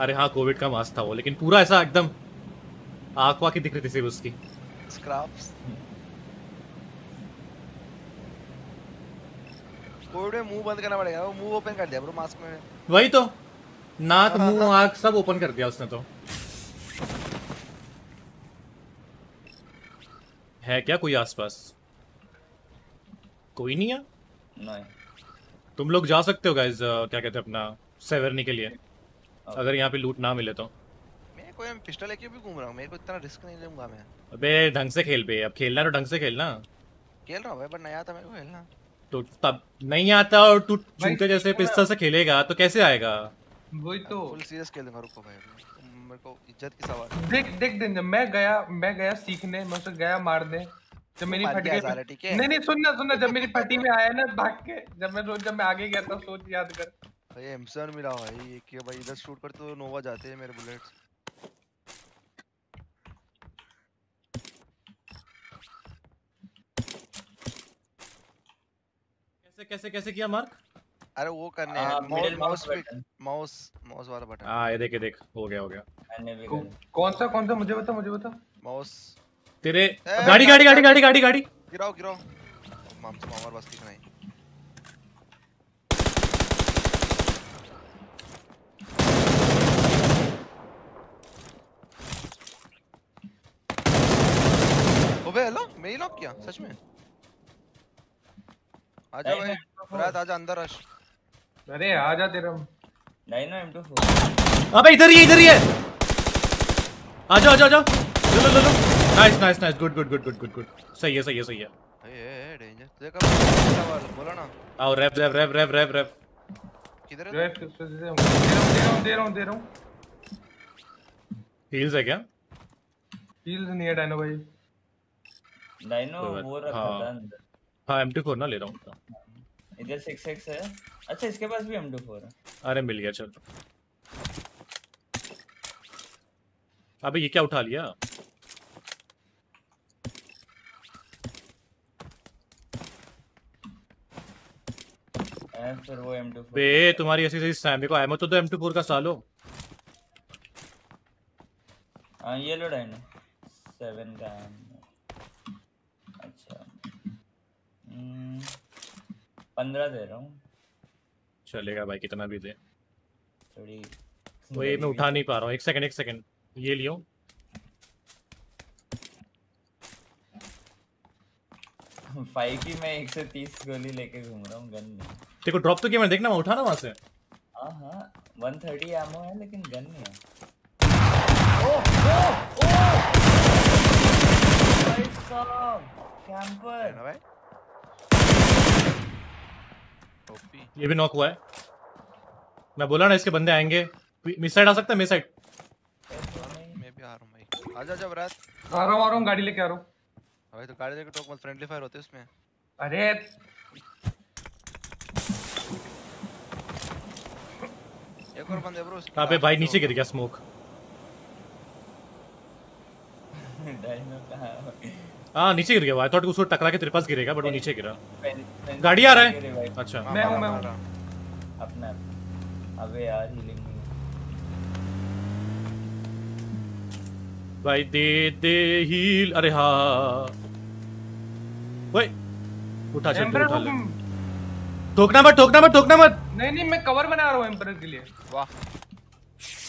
अरे हाँ कोविड का मास्क था वो लेकिन पूरा ऐसा एकदम आँख वाकी दिख रही थी सिर्फ़ उसकी। स्क्रैप्स कोविड में मुँह बंद करना पड़ेगा वो मुँह ओपन कर दिया ब्रो मास्क में। वही तो नाक मुँह आँख सब ओपन कर दिया उसने तो। है क्या कोई आसपास? कोई नहीं है? नहीं। तुम लोग जा सकते हो गाइज़ क्या कहते हैं अपना सेवरनी के लिए। अगर यहाँ पे लूट ना मिले तो। मैं कोई पिस्टल लेके भी घूम रहा हूँ मेरे को इतना रिस्क नहीं लूँगा मैं। अबे ढंग से खेल बे अब खेलना तो ढंग से खेलना। खेल रहा हूँ भाई पर नया था मेरे को खेलना। तो तब नहीं आता और तू चूते जैसे पिस्टल से खेलेगा तो कैसे आएगा? वही तो। फुल सीरियस खेल दूँगा रुको भाई मेरे को इज़्ज़त की सवाल देख देख देख मैं गया मैं गया सीखने मैं उसे गया मारने जब मेरी मार फटी ठीक है? नहीं नहीं सुनना सुनना जब मेरी फटी में आया ना भाग के जब मैं सोच जब मैं आगे गया था सोच याद कर। भाई एमसन मिला भाई ये कि भाई इधर शूट कर तो नोवा जाते हैं मेरे बुलेट्स कैसे कैसे कैसे किया मार्क अरे वो करने हाँ, माउस माउस माउस वाला बटन हाँ ये देख ये देख हो गया हो गया। मैंने भी कौ- कौन सा कौन सा? मुझे बता मुझे बता। माउस तेरे गाड़ी गाड़ी गाड़ी गाड़ी गाड़ी गाड़ी गिराओ गिराओ। माम से मामर बस की नहीं ओबे हेलो मैं ही लॉक किया सच में। आजा भाई नहीं, रात आजा अंदर रश अरे आ जा तेरा डायनो M24 अबे इधर ही है, इधर ही है। आ जाओ आ जाओ आ जाओ। लो लो लो nice nice nice good good good good good good सही है सही है सही है। ए ए डेंजर तुझे कब सवाल बोला ना। आओ wrap wrap wrap wrap wrap wrap किधर है ड्राइव किस से दे रहा हूँ दे रहा हूँ दे रहा हूँ हील्स है। क्या? हील्स नहीं है डायनो भाई। डायनो वो रखा हाँ। था अंदर। हाँ M24 ना ले रहा हूँ इधर 6x है। अच्छा इसके पास भी M24 है। अरे मिल गया चल। अबे ये क्या उठा लिया? फिर वो M24 बे तुम्हारी ऐसी ऐसी स्नैप को एमो तो दो M24 का सालो। हाँ ये लो डायनो 7 का है अच्छा 15 दे रहा हूँ। चलेगा भाई कितना भी दे। थोड़ी वही मैं उठा नहीं पा रहा हूँ। एक सेकंड एक सेकंड ये लियो। फाइव की मैं 130 गोली लेके घूम रहा हूँ गन नहीं तेरे को ड्रॉप तो किया मैं देखना मैं उठा ना वहाँ से। हाँ हाँ 130 एमो है लेकिन गन नहीं है। कैंपर ना भाई ओपी ये भी नॉक हुआ है। मैं बोला ना इसके बंदे आएँगे। मिस साइड आ सकता है मिस साइड मैं भी आ रहा हूँ भाई। आजा जब रात आ रहा हूँ आ रहा हूँ गाड़ी लेके आ रहा हूँ। भाई तो गाड़ी लेके टोक मत फ्रेंडली फायर होते हैं उसमें। अरे। एक और बंदे ब्रो अबे भाई नीचे गिर गया स्मोक डायनो कहाँ है? हाँ नीचे गिर गया आई थॉट उसको टकरा के तेरे पास गिरेगा बट वो नीचे गिरा। पेन- पेन- गाड़ी आ रहा है? अच्छा। मैं हूँ मैं हूँ अपना अबे यार हीलिंग भाई दे दे हील अरे हाँ। वही उठा चल उठा ले। ठोकना मत ठोकना मत ठोकना मत। नहीं नहीं मैं कवर बना रहा हूँ एम्पर के लिए। वाह।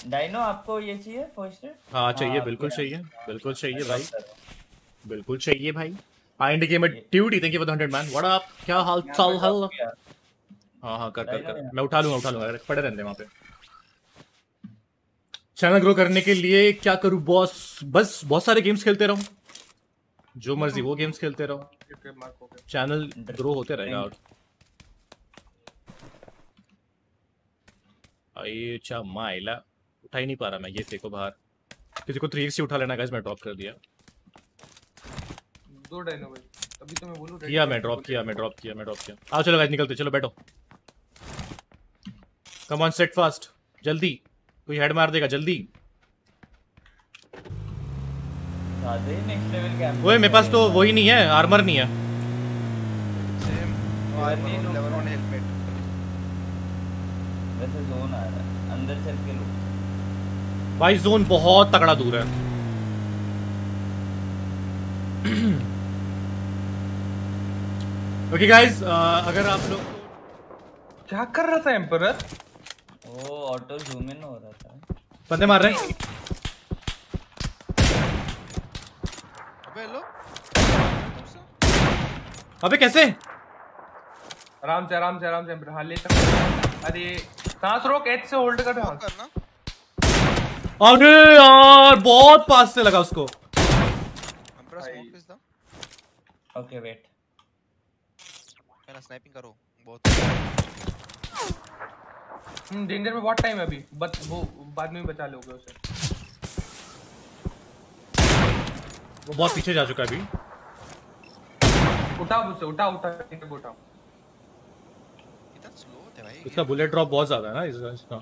डायनो आपको ये चाहिए फ़र्स्ट हाँ चाहिए बिल्कुल चाहिए बिल्कुल चाहिए भाई। बिल्कुल चाहिए भाई। आइंड गेम में Tutee thank you for the 100 man what up क्या हाल चाल है हाँ हाँ कर कर कर। मैं उठा लूँगा उठा लूँगा। पड़े रहने दे वहाँ पे। चैनल ग्रो करने के लिए क्या करूँ? बॉस बस बहुत सारे गेम्स खेलते रहो। जो मर्ज़ी वो गेम्स खेलते रहो। चैनल ग्रो होते रहेगा और। चा माइला उठा ही नहीं पा रहा मैं ये देखो बाहर। किसी को थ्री एक्स उठा लेना गाइस मैं ड्रॉप कर दिया। दो डायनो भाई अभी तो मैं बोलूँ किया मैं ड्रॉप किया मैं ड्रॉप किया मैं ड्रॉप किया। आओ चलो गाइस निकलते चलो बैठो। कम ऑन सेट फास्ट जल्दी। कोई हेड मार देगा जल्दी। ओए मेरे पास तो वही नहीं है आर्मर नहीं है। सेम लेवल 1 हेलमेट वैसे जोन आ रहा है। अंदर चल के लो। भाई जोन बहुत तगड़ा दूर है। ओके गाइस अगर आप लोग क्या कर रहा था एम्परर वो ऑटो जूम इन हो रहा था। बंदे मार रहे हैं। अबे हेलो अबे कैसे? आराम से आराम से आराम से एम्परर हाँ ले सकते अरे सांस रोक एच से होल्ड कर स्मोक करना। अरे यार बहुत पास से लगा उसको। Emperor smoke is the okay wait पहला स्नाइपिंग करो बहुत हम्म डेंजर में बहुत टाइम है अभी। बट वो बाद में भी बचा लोगे उसे। वो बहुत पीछे जा चुका है अभी। उठाओ उसे उठाओ उठा उठाओ। इतना स्लो थे भाई। इसका बुलेट ड्रॉप बहुत ज़्यादा है ना इसका।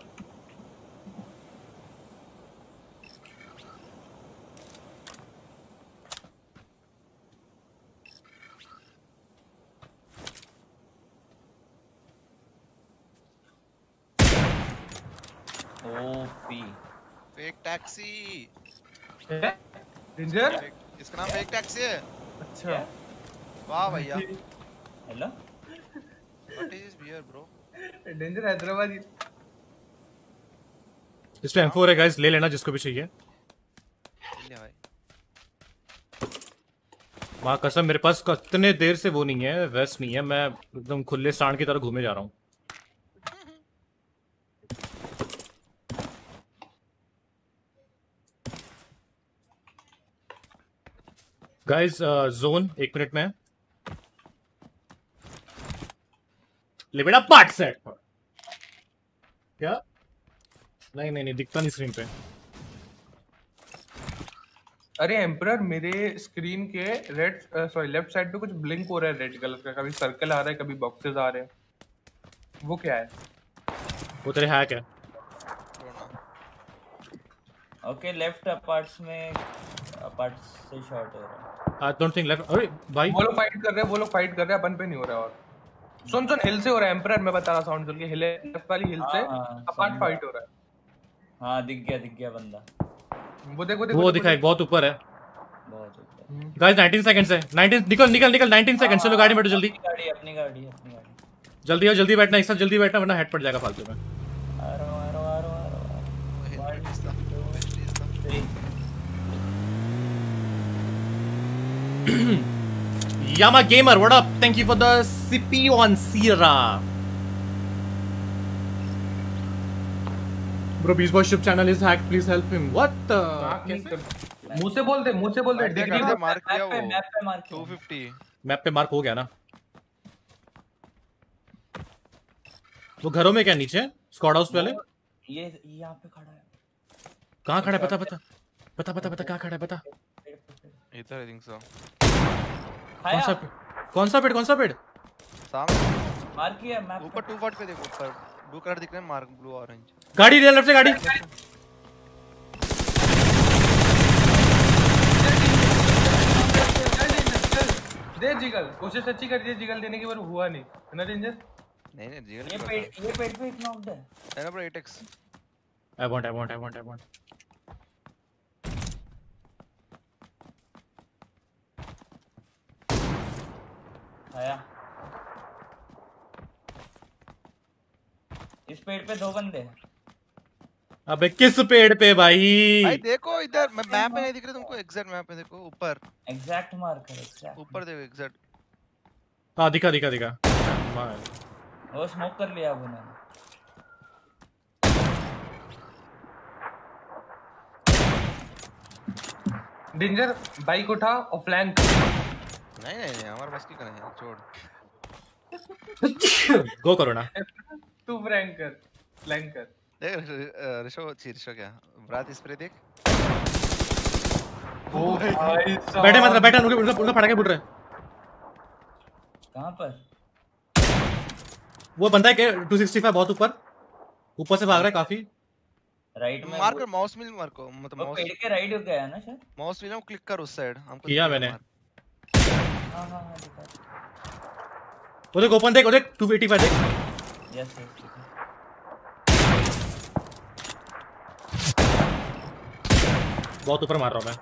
ओपी। फेक टैक्सी डेंजर इसका नाम फेक टैक्सी है। अच्छा। वाह भैया। Hello what is this beer bro danger Hyderabad इस पे M4 है गाइस ले लेना जिसको भी चाहिए। ले भाई। माँ कसम मेरे पास कितने देर से वो नहीं है वेस्ट नहीं है। मैं एकदम खुले सांड की तरह घूमे जा रहा हूँ। गाइस जोन एक मिनट में। है। ले पार्ट सेट। क्या? नहीं नहीं नहीं दिखता नहीं स्क्रीन पे। अरे एम्परर मेरे स्क्रीन के रेड सॉरी लेफ़्ट साइड पे कुछ ब्लिंक हो रहा है रेड कलर का। कभी सर्कल आ रहा है कभी बॉक्सेस आ रहे हैं। वो क्या है? वो तेरे हैक है। ओके लेफ़्ट अपार्ट्स में अपार्ट्स से शॉट हो रहा है। आई डोंट थिंक लेफ़्ट अरे भाई। वो लोग फाइट कर रहे हैं वो लोग फाइट कर रहे हैं अपन पे नहीं हो रहा और। सुन सुन हिल से हो रहा है एम्परर मैं बता रहा साउंड सुन के हिल लेफ़्ट वाली हिल से हाँ, हाँ, अपार्ट फाइट हो रहा है। हाँ दिख गया दिख गया बंदा। वो देखो देखो वो दिखा एक बहुत ऊपर है। बहुत ऊपर। गाइस 19 सेकंड्स है। 19 निकल निकल निकल 19 सेकंड्स चलो गाड़ी में बैठो जल्दी। गाड़ी अपनी गाड़ी अपनी गाड़ी। जल्दी आओ जल्दी बैठना एक साथ जल्दी बैठना वरना हेड पड़ जाएगा फालतू में आ रहा हूँ, आ रहा हूँ, आ रहा हूँ, आ रहा हूँ। वो helmet is the best is the Three. Yama Gamer, what up? Thank you for the CP on Sierra. Bro, Beast Boy ship channel is hacked. Please help him. What the? कर- मुँह से बोल दे मुँह से बोल दे। Mark डिग्री दे, mark map किया पे वो। मैप पे मार्क किया। 250 मैप पे मार्क हो गया ना? वो घरों में क्या नीचे? स्क्वाड हाउस वाले? ये ये यहाँ पे खड़ा है। कहाँ खड़ा है? पता पता पता पता पता कहाँ खड़ा है? पता। इधर आई थिंक सो कौन सा पेड़? कौन सा पेड़? कौन सा पेड़? सामने मार्क किया मैप ऊपर 240 पे देखो ऊपर ब्लू कलर दिख रहा है मार्क ब्लू ऑरेंज गाड़ी ले लेफ़्ट से गाड़ी। दे जिगल कोशिश अच्छी कर दिए जिगल देने की पर हुआ नहीं। है ना डेंजर नहीं नहीं जीगल ये पेड़ ये पेड़ पे एक नॉक्ड है है ना bro 8x I want I want I want I want खाया इस पेड़ पे दो बंदे हैं। अबे किस पेड़ पे भाई? भाई देखो इधर मैं मैप में नहीं दिख रहा तुमको एग्जैक्ट मैप में देखो ऊपर। एग्जैक्ट मार्क है एग्जैक्ट ऊपर देखो एग्जैक्ट हाँ दिखा दिखा दिखा। मार। वो स्मोक कर लिया अब उन्होंने। डेंजर बाइक उठा और फ्लैंक नहीं नहीं नहीं हमारे बस की का नहीं है छोड़। गो करो ना। तू फ्लैंक कर फ्लैंक कर। देख ऋषो छी ऋषो क्या? ब्रात स्प्रे देख। ओ भाई बैठे मतलब बैठे उनके उनका उनका फटाके फुट रहे हैं। कहाँ पर? वो बंदा है के 265 बहुत ऊपर? ऊपर से भाग रहा है काफ़ी। राइट में मार वो- कर माउस व्हील मार को मतलब माउस पेड़ के राइट हो गया है ना शायद? माउस व्हील क्लिक कर उस साइड हमको किया मैंने। हाँ हाँ हाँ दिखा वो देख ओपन देख वो देख। 285 देख यस यस बहुत ऊपर मार रहा हूँ मैं।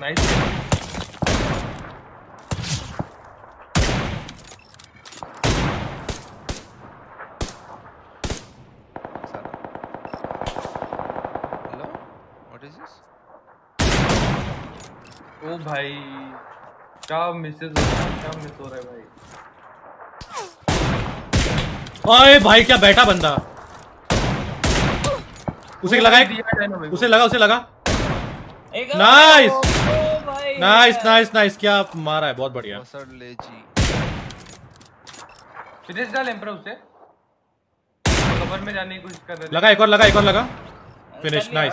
Nice hello what is this ओ भाई क्या मिसेस हो रहा है? क्या मिस हो रहा है भाई? ओए भाई क्या बैठा बंदा? उसे लगा एक। उसे लगा उसे लगा। भाई। नाइस नाइस नाइस क्या मारा है बहुत बढ़िया। ले जी। फिनिश डाल एम्पर उसे। कवर में जाने की कोशिश कर रहे थे। लगा एक और लगा एक और लगा। फिनिश नाइस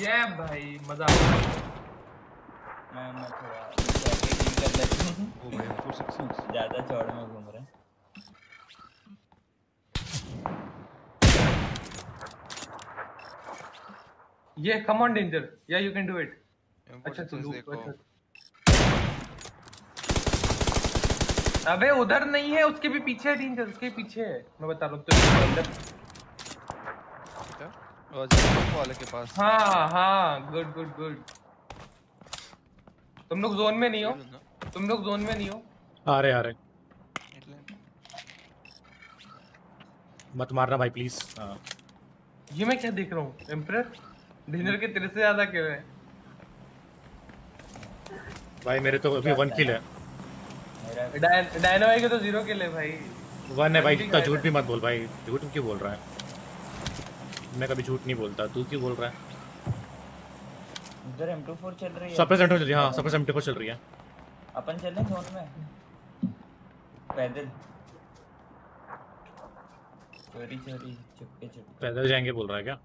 ये भाई मज़ा आ गया। मैं मैं थोड़ा कर लेता हूँ। ओ भाई 466 ज़्यादा चौड़ में घूम रहे हैं। ये कम ऑन डेंजर या यू कैन डू इट अच्छा M416 तू देखो। अच्छा। अबे उधर नहीं है उसके भी पीछे है डेंजर उसके पीछे है। मैं बता रहा हूँ तो अंदर। वाले के पास। हाँ हाँ गुड गुड गुड तुम लोग जोन में नहीं हो। तुम लोग जोन में नहीं हो। आ रहे आ रहे। मत मारना भाई प्लीज़ ये मैं क्या देख रहा हूँ? एम्परर डेंजर के तेरे से ज़्यादा क्यों है? भाई मेरे तो अभी वन किल है। डायनो भाई के तो ज़ीरो किल है भाई। वन है भाई इतना झूठ भी मत बोल भाई। झूठ क्यों बोल रहा है? मैं कभी झूठ नहीं बोलता। तू क्यों बोल रहा है? इधर M24 चल रही है। सप्रेस एंटर चल रही है हाँ सप्रेस एंटर चल रही है। अपन चलें जोन में? पैदल। चोरी चोरी चुपके चुपके। पैदल जाएँगे बोल रहा है क्या?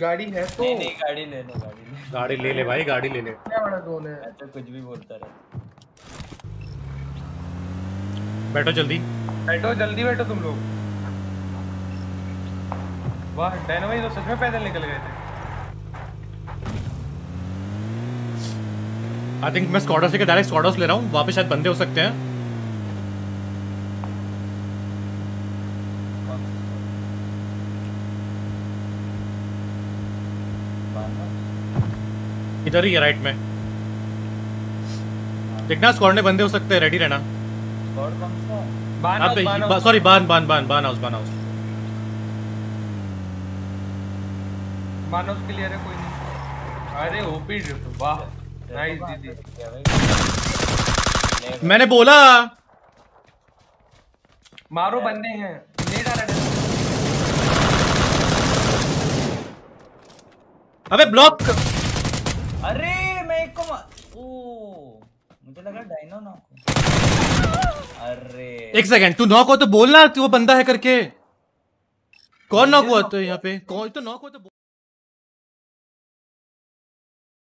गाड़ी है तो। नहीं नहीं गाड़ी ले ले गाड़ी ले गाड़ी ले ले भाई गाड़ी ले ले। क्या बड़ा जोन है? तो कुछ भी बोलता रहता बैठो जल्दी। बैठो जल्दी बैठो तुम लोग। वाह डायनो भाई तो सच में पैदल निकल गए थे। आई थिंक मैं स्क्वाडर्स लेके डायरेक्ट स्क्वाडर्स ले रहा हूँ। वहाँ पे शायद बंदे हो सकते हैं। इधर ही है राइट में। देखना स्क्वाड में बंदे हो सकते हैं। रेडी रहना। सॉरी बान बान बान बान हाउस बान हाउस बान हाउस क्लियर है कोई नहीं। अरे ओपी ड्रिफ्ट वाह। नाइस दीदी मैंने बोला। मारो बंदे हैं। ले डाला अबे ब्लॉक अरे मैं एक को ओ मुझे लगा डायनो ना अरे। एक सेकंड तू नॉक हो तो बोलना तू वो बंदा है करके। कौन नॉक हुआ तो यहाँ पे? कौन तो नॉक हुआ तो बोल-